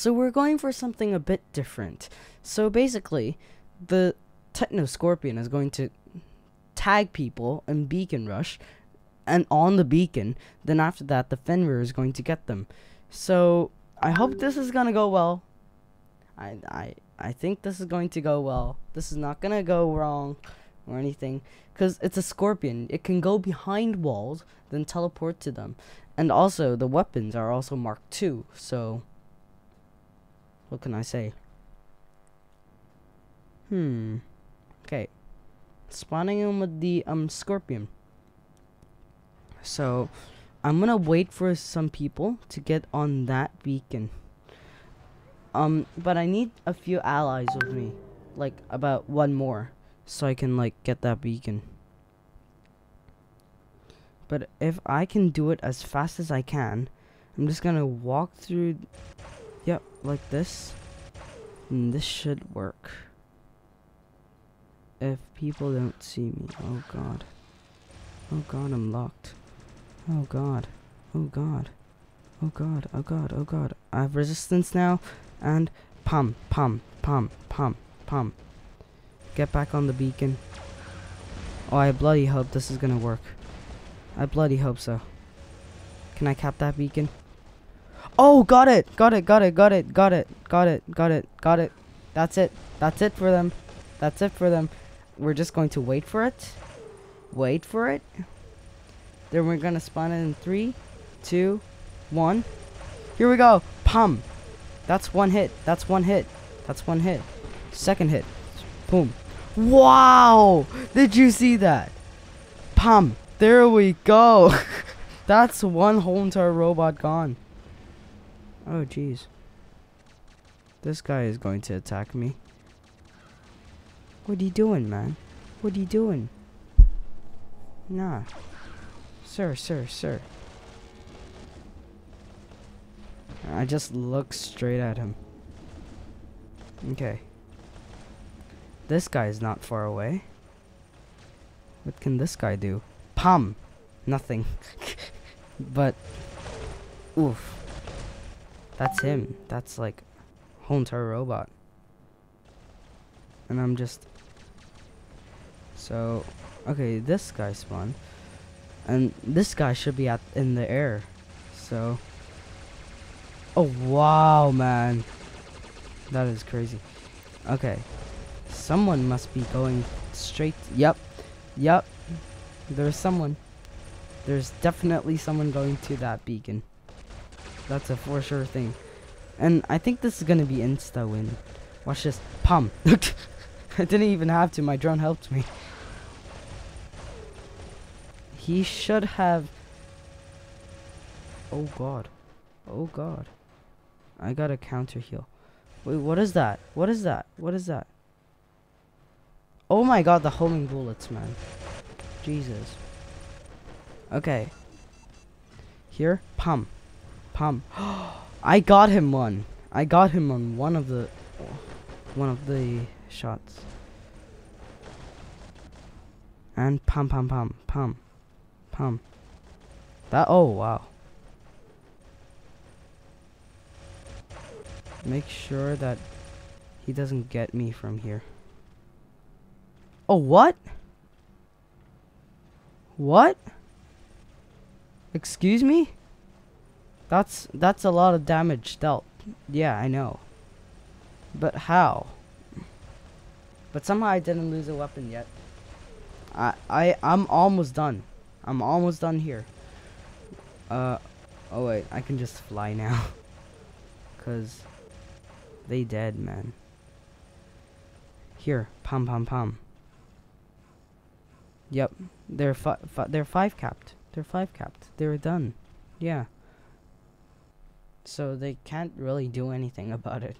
So we're going for something a bit different. So basically, the Techno Scorpion is going to tag people in Beacon Rush and on the beacon. Then after that, the Fenrir is going to get them. So I hope this is gonna go well. I I I think this is going to go well. This is not gonna go wrong or anything, cause it's a scorpion. It can go behind walls, then teleport to them, and also the weapons are also Mark II. So what can I say? Hmm. Okay. Spawning him with the um scorpion. So I'm gonna wait for some people to get on that beacon. Um, but I need a few allies with me, like about one more, so I can like get that beacon. But if I can do it as fast as I can, I'm just gonna walk through, yep, like this, and this should work. If people don't see me, oh god. Oh god, I'm locked. Oh god. Oh god. Oh god. Oh god. Oh god. I have resistance now. And pum, pum, pum, pum, pum. Get back on the beacon. Oh, I bloody hope this is gonna work. I bloody hope so. Can I cap that beacon? Oh, got it! Got it, got it, got it, got it, got it, got it, got it. That's it. That's it for them. That's it for them. We're just going to wait for it. Wait for it. Then we're gonna spawn it in three, two, one. Here we go. Pum. That's one hit. That's one hit. That's one hit. Second hit. Boom. Wow! Did you see that? Pum. There we go. That's one whole entire robot gone. Oh, jeez. This guy is going to attack me. What are you doing, man? What are you doing? Nah. Sir, sir, sir. I just look straight at him. Okay. This guy is not far away. What can this guy do? Pum! Nothing. but, oof. That's him. That's like whole entire robot. And I'm just... So, okay, this guy spawned. And this guy should be at in the air. So, Oh, wow, man. That is crazy. Okay. Someone must be going straight. Yep. Yep. There's someone. There's definitely someone going to that beacon. That's a for sure thing. And I think this is to be insta-win. Watch this. Pum. I didn't even have to. My drone helped me. He should have... Oh, God. Oh, God. I got a counter heal. Wait, what is that? What is that? What is that? Oh my god, the homing bullets, man. Jesus. Okay. Here, pum. Pum. I got him one. I got him on one of the one of the shots. And pum pum pum pum pum. That oh wow. Make sure that he doesn't get me from here. Oh, what? What? Excuse me? That's that's a lot of damage dealt. Yeah, I know. But how? But somehow I didn't lose a weapon yet. I I I'm almost done. I'm almost done here. Uh oh wait, I can just fly now. Cuz they dead, man. Here, pom pom pom. Yep, they're fi fi they're five capped. They're five capped. They're done. Yeah. So they can't really do anything about it.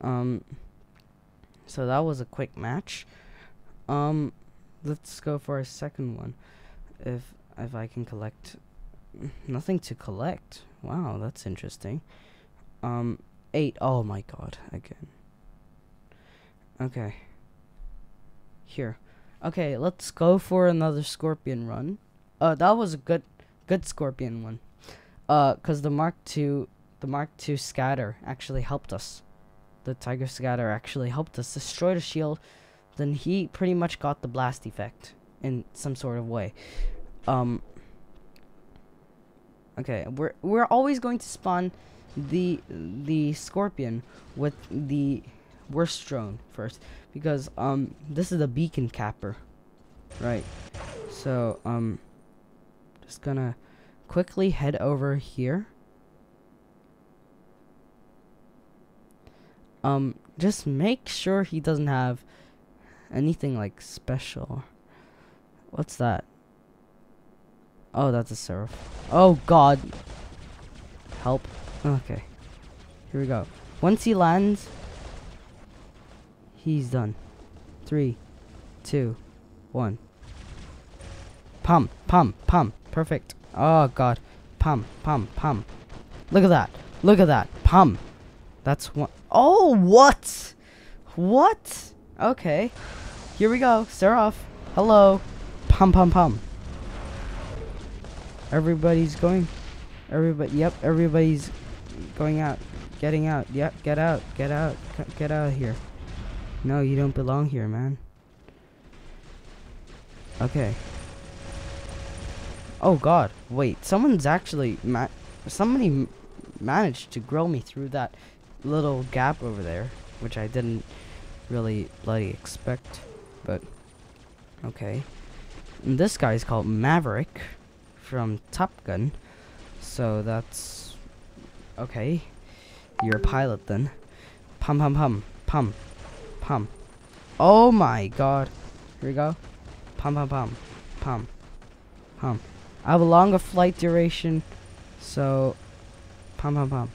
Um. So that was a quick match. Um, let's go for a second one. If if I can collect nothing to collect. Wow, that's interesting. Um, Eight. Oh my god, again. Okay. Here. Okay, let's go for another scorpion run. Uh, that was a good, good scorpion one. Uh, cause the Mark II the Mark II scatter actually helped us. The Tiger scatter actually helped us destroy the shield. Then he pretty much got the blast effect in some sort of way. Um. Okay, we're we're always going to spawn the the scorpion with the worst drone first because um this is the beacon capper, right? So um, just gonna quickly head over here. Um, just make sure he doesn't have anything like special. What's that? Oh, that's a seraph. Oh god. Help. Okay. Here we go. Once he lands, he's done. Three, two, one. Pum, pum, pum. Perfect. Oh god. Pum, pum, pum. Look at that. Look at that. Pum. That's one. Oh, what? What? Okay. Here we go. Seraph. Hello. Pum, pum, pum. Everybody's going. Everybody. Yep. Everybody's going out. Getting out. Yep. Get out. Get out. Get out of here. No, you don't belong here, man. Okay. Oh god. Wait. Someone's actually ma somebody managed to grow me through that little gap over there, which I didn't really bloody expect, but okay. And this guy's called Maverick from Top Gun, so that's okay. You're a pilot then. Pum pum pum pum pum. Oh my god. Here we go. Pum pum pum pum pum. I have a longer flight duration, so pum pum pum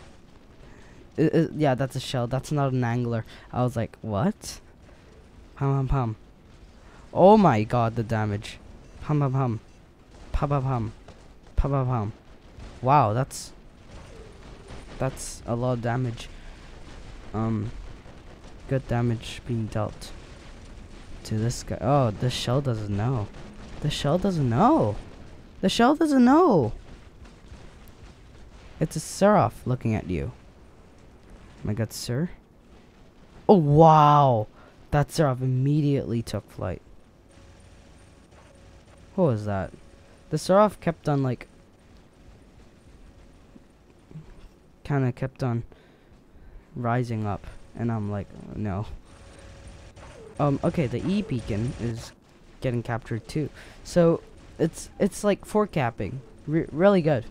yeah, that's a shell. That's not an angler. I was like, what? Pum pum pum. Oh my god, the damage. Pum pum pum. Pum pum pum. Pum pum pum. Wow, that's that's a lot of damage. Um, good damage being dealt to this guy. Oh, the shell doesn't know. The shell doesn't know. The shell doesn't know. It's a seraph looking at you. My god, sir. Oh, wow. That Seraph immediately took flight. What was that? The Seraph kept on, like... Kind of kept on rising up. And I'm like, no. Um, okay, the E-beacon is getting captured too. So, it's it's like forecapping. Re really good.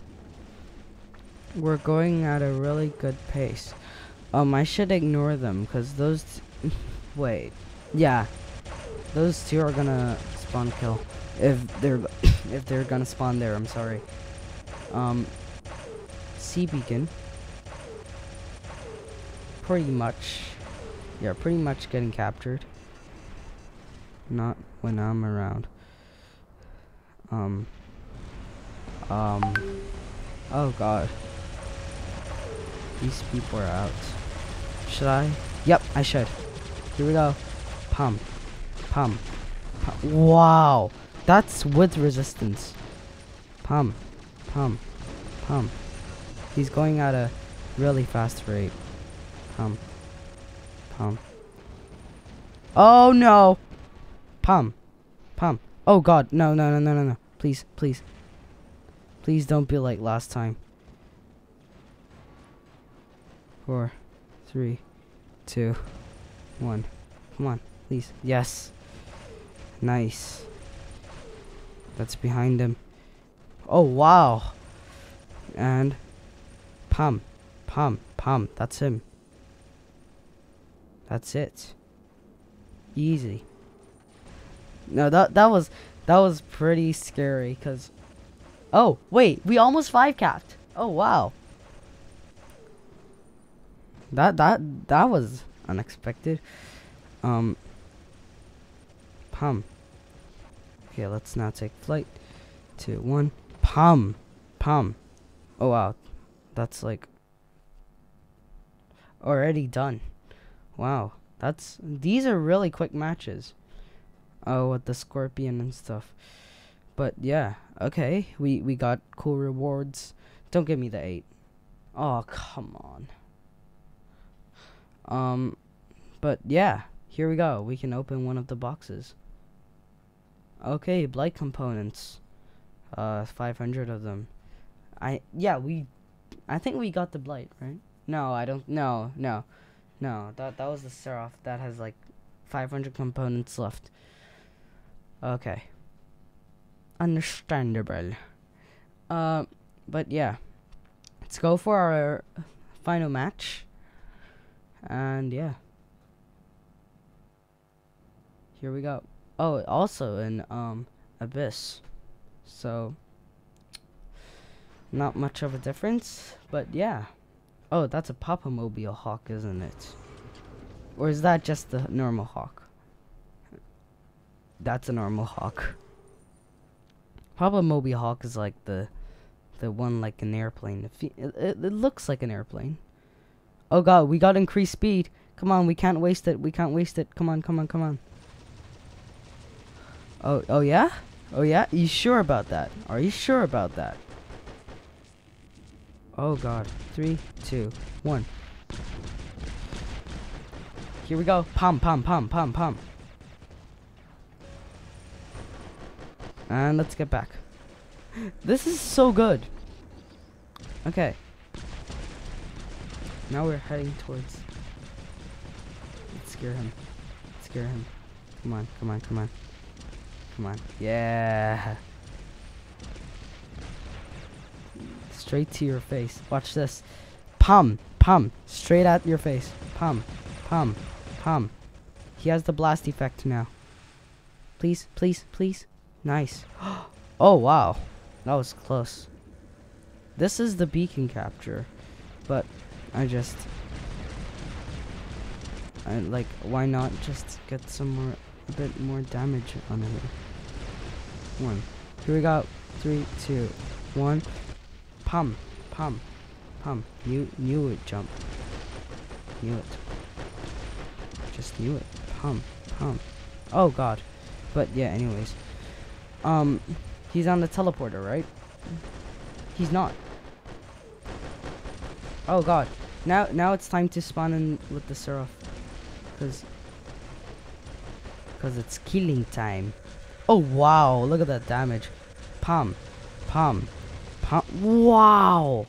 We're going at a really good pace. Um, I should ignore them because those. wait, yeah, those two are gonna spawn kill if they're if they're gonna spawn there. I'm sorry. Um, C beacon. Pretty much, yeah, pretty much getting captured. Not when I'm around. Um. Um. Oh God. These people are out. Should I? Yep, I should. Here we go. Pump. Pump. Pump. Wow. That's with resistance. Pump. Pump. Pump. He's going at a really fast rate. Pump. Pump. Oh no. Pump. Pump. Oh god. No, no, no, no, no, no. Please, please. Please don't be like last time. Four three, two, one. Come on, please. Yes. Nice. That's behind him. Oh, wow. And pum, pum, pum. That's him. That's it. Easy. No, that that was that was pretty scary cuz Oh, wait, we almost five capped. Oh, wow. That that that was unexpected. Um. Pum. Okay, let's now take flight. Two, one. Pum. Pum. Oh wow, that's like already done. Wow, that's these are really quick matches. Oh, with the scorpion and stuff. But yeah, okay, we we got cool rewards. Don't give me the eight. Oh, come on. Um, but yeah, here we go. We can open one of the boxes. Okay, blight components. Uh, 500 of them. I, yeah, we, I think we got the blight, right? No, I don't, no, no, no, that, that was the Seraph. That has like 500 components left. Okay. Understandable. Uh, but yeah. Let's go for our final match. And yeah. Here we go. Oh, also in um Abyss. So not much of a difference, but yeah. Oh, that's a Papa Mobile Hawk, isn't it? Or is that just the normal Hawk? That's a normal Hawk. Papa Moby Hawk is like the the one like an airplane. It, it, it looks like an airplane. Oh god, we got increased speed. Come on, we can't waste it. We can't waste it. Come on, come on, come on. Oh, oh yeah? Oh yeah? You sure about that? Are you sure about that? Oh god. Three, two, one. Here we go. Pom, pom, pom, pom, pom. And let's get back. This is so good. Okay. Now we're heading towards... Let's scare him. Let's scare him. Come on, come on, come on. Come on. Yeah. Straight to your face. Watch this. Pum. Pum. Straight at your face. Pum. Pum. Pum. He has the blast effect now. Please, please, please. Nice. oh, wow. That was close. This is the beacon capture. But I just... I like, why not just get some more, a bit more damage on it? One. Here we go. Three, two, one. Pum, pum, pum. Knew, knew it jump. Knew it. Just knew it. Pum, pum. Oh god. But yeah, anyways. Um, he's on the teleporter, right? He's not. Oh god. Now now it's time to spawn in with the Seraph. Cause Cause it's killing time. Oh wow, look at that damage. Pum. Pum. Pum. Wow.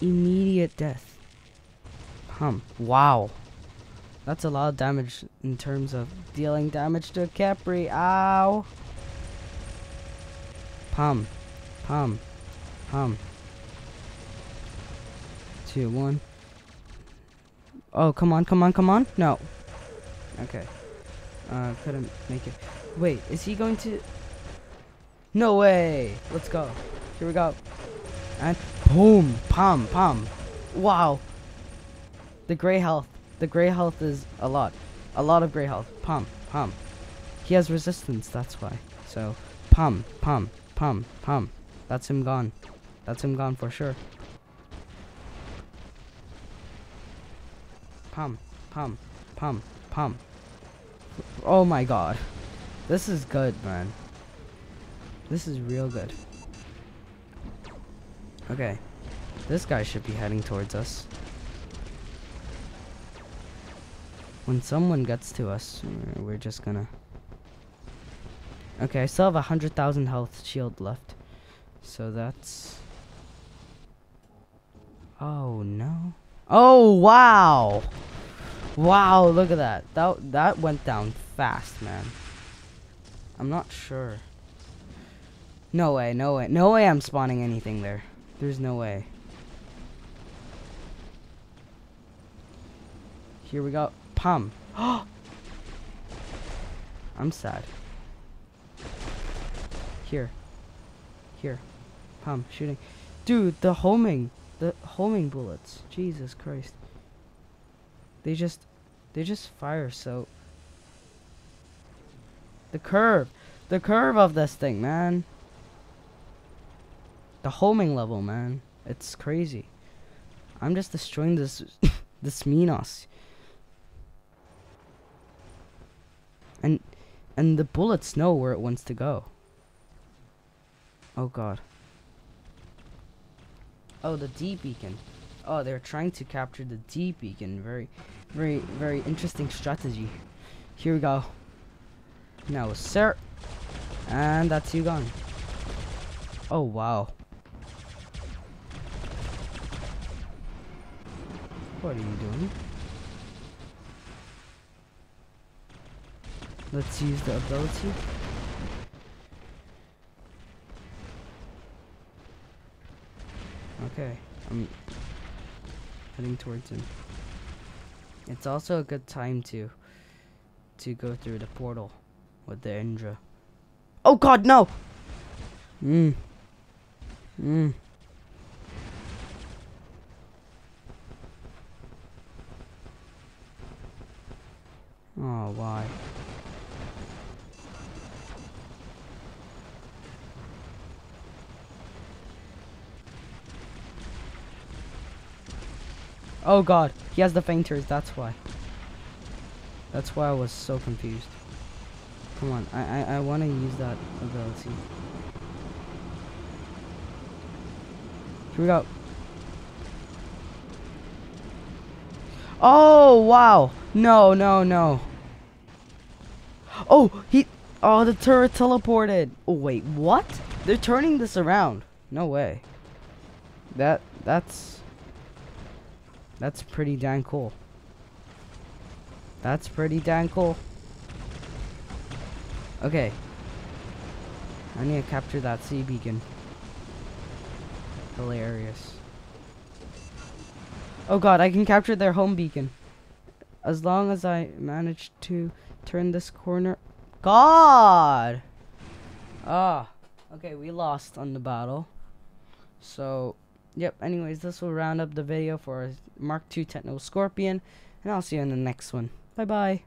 Immediate death. Pum. Wow. That's a lot of damage in terms of dealing damage to Khepri. Ow. Pum. Pum. Pum two, one. Oh, come on, come on, come on. No. Okay. Uh, couldn't make it. Wait, is he going to... No way. Let's go. Here we go. And boom, pom, pom. Wow. The gray health. The gray health is a lot. A lot of gray health. Pom, pom. He has resistance, that's why. So, pom, pom, pom, pom. That's him gone. That's him gone for sure. Pum, pum, pum, pum. Oh my god. This is good, man. This is real good. Okay. This guy should be heading towards us. When someone gets to us, we're just gonna... Okay, I still have a 100,000 health shield left. So that's... Oh, no. Oh, wow. Wow, look at that. That that went down fast, man. I'm not sure. No way, no way. No way I'm spawning anything there. There's no way. Here we go. Pum. I'm sad. Here. Here. Pum, shooting. Dude, the homing. The homing bullets. Jesus Christ. They just, they just fire so. The curve, the curve of this thing, man. The homing level, man. It's crazy. I'm just destroying this, this Minos. And, and the bullets know where it wants to go. Oh god. Oh, the D beacon. Oh, they're trying to capture the D beacon. Very, very, very interesting strategy. Here we go. No, sir. And that's you gone. Oh, wow. What are you doing? Let's use the ability. Okay, I'm heading towards him. It's also a good time to to go through the portal with the Indra. Oh god, no! Mmm. Mmm. Oh, why? Oh god, he has the fainters, that's why. That's why I was so confused. Come on, I I, I want to use that ability. Here we go. Oh, wow. No, no, no. Oh, he... Oh, the turret teleported. Oh, wait, what? They're turning this around. No way. That... That's... That's pretty dang cool. That's pretty dang cool. Okay. I need to capture that C beacon. Hilarious. Oh god, I can capture their home beacon. As long as I manage to turn this corner. God! Ah. Okay, we lost on the battle. So, yep, anyways, this will round up the video for Mark II Techno Scorpion. And I'll see you in the next one. Bye-bye.